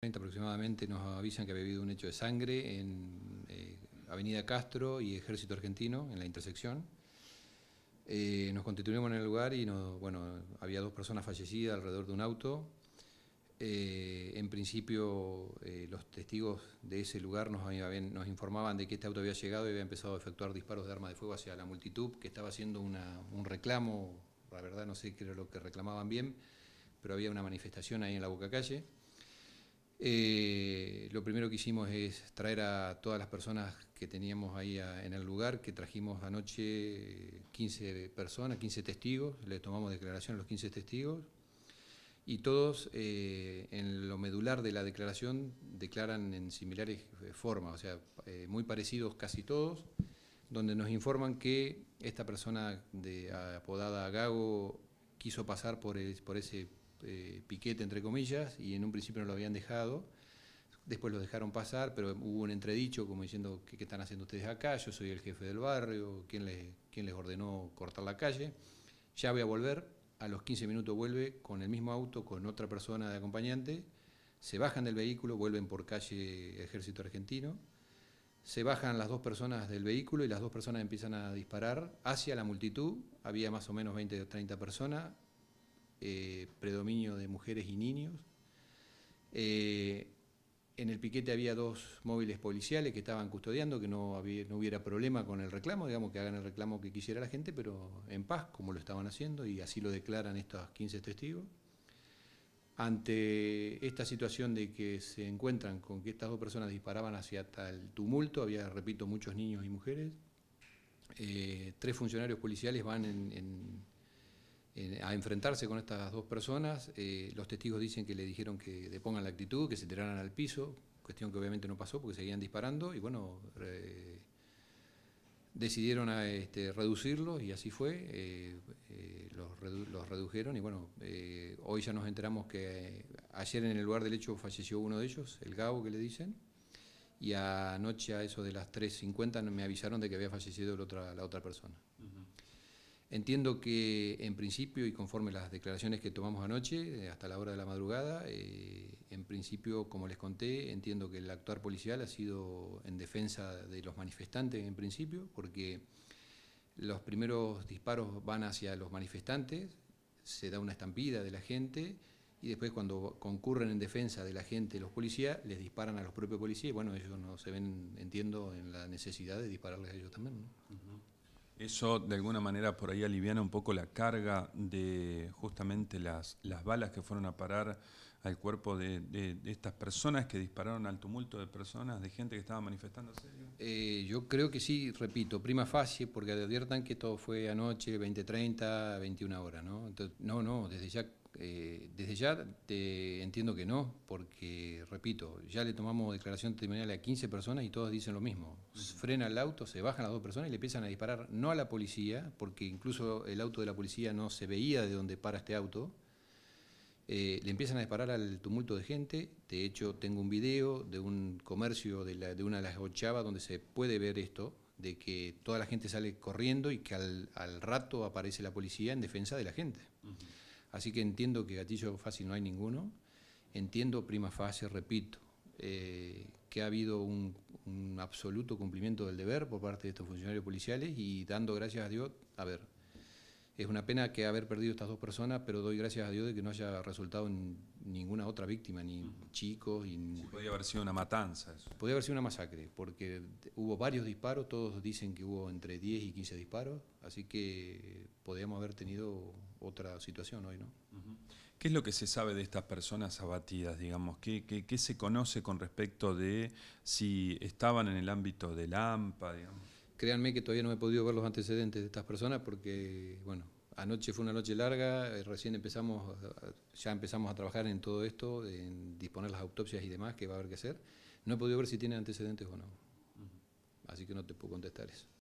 aproximadamente nos avisan que había habido un hecho de sangre en eh, Avenida Castro y Ejército Argentino, en la intersección. Eh, nos constituimos en el lugar y bueno, había dos personas fallecidas alrededor de un auto. Eh, en principio, los testigos de ese lugar nos, nos, informaban de que este auto había llegado y había empezado a efectuar disparos de arma de fuego hacia la multitud, que estaba haciendo un reclamo, la verdad no sé qué era lo que reclamaban bien, pero había una manifestación ahí en la Boca Calle. Eh, lo primero que hicimos es traer a todas las personas que teníamos ahí en el lugar, que trajimos anoche 15 personas, 15 testigos, le tomamos declaración a los 15 testigos, y todos eh, en lo medular de la declaración declaran en similares eh, formas, o sea, muy parecidos casi todos, donde nos informan que esta persona de, apodada Gago quiso pasar por ese eh, piquete, entre comillas, y en un principio no lo habían dejado. Después lo dejaron pasar, pero hubo un entredicho como diciendo, ¿qué, están haciendo ustedes acá? Yo soy el jefe del barrio, ¿quién les, quién les ordenó cortar la calle? Ya voy a volver, a los 15 minutos vuelve con el mismo auto, con otra persona de acompañante, se bajan del vehículo, vuelven por calle Ejército Argentino, se bajan las dos personas del vehículo y las dos personas empiezan a disparar hacia la multitud, había más o menos 20 o 30 personas, eh, predominio de mujeres y niños. Eh, en el piquete había dos móviles policiales que estaban custodiando, que no, no hubiera problema con el reclamo, digamos que hagan el reclamo que quisiera la gente, pero en paz, como lo estaban haciendo, y así lo declaran estos 15 testigos. Ante esta situación de que se encuentran con que estas dos personas disparaban hacia tal tumulto, había, repito, muchos niños y mujeres, eh, tres funcionarios policiales van en a enfrentarse con estas dos personas. Eh, los testigos dicen que le dijeron que depongan la actitud, que se tiraran al piso, cuestión que obviamente no pasó porque seguían disparando y bueno, decidieron a, este, reducirlos y así fue, eh, eh, los, los, redujeron y bueno, hoy ya nos enteramos que ayer en el lugar del hecho falleció uno de ellos, el Gabo que le dicen, y anoche a eso de las 3.50 me avisaron de que había fallecido la otra, la otra persona. Entiendo que en principio y conforme las declaraciones que tomamos anoche, eh, hasta la hora de la madrugada, eh, en principio, como les conté, entiendo que el actuar policial ha sido en defensa de los manifestantes en principio, porque los primeros disparos van hacia los manifestantes, se da una estampida de la gente y después cuando concurren en defensa de la gente los policías, les disparan a los propios policías y bueno, ellos no se ven, entiendo, en la necesidad de dispararles a ellos también. Eso de alguna manera por ahí aliviana un poco la carga de justamente las, las balas que fueron a parar al cuerpo de, estas personas que dispararon al tumulto de personas, de gente que estaba manifestándose. Eh, yo creo que sí, repito, prima facie, porque adviertan que todo fue anoche, 20.30, 21 horas, ¿no? no, no, desde ya eh, desde ya te entiendo que no, porque, repito, ya le tomamos declaración testimonial a 15 personas y todos dicen lo mismo. Frena el auto, se bajan las dos personas y le empiezan a disparar, no a la policía, porque incluso el auto de la policía no se veía de donde para este auto. Eh, le empiezan a disparar al tumulto de gente. De hecho, tengo un video de un comercio de, de una de las ochavas donde se puede ver esto, de que toda la gente sale corriendo y que al, rato aparece la policía en defensa de la gente. Así que entiendo que gatillo fácil no hay ninguno. Entiendo prima fase, repito, eh, que ha habido un, absoluto cumplimiento del deber por parte de estos funcionarios policiales y dando gracias a Dios, a ver, es una pena que haber perdido estas dos personas, pero doy gracias a Dios de que no haya resultado en ninguna otra víctima, ni chicos. Y podría haber sido una matanza eso. Podría haber sido una masacre, porque hubo varios disparos, todos dicen que hubo entre 10 y 15 disparos, así que podríamos haber tenido otra situación hoy, ¿no? ¿Qué es lo que se sabe de estas personas abatidas, digamos? ¿Qué, qué, se conoce con respecto de si estaban en el ámbito del AMPA, digamos? Créanme que todavía no he podido ver los antecedentes de estas personas porque, bueno, anoche fue una noche larga, eh, recién empezamos, ya empezamos a trabajar en todo esto, en disponer las autopsias y demás que va a haber que hacer. No he podido ver si tienen antecedentes o no. Así que no te puedo contestar eso.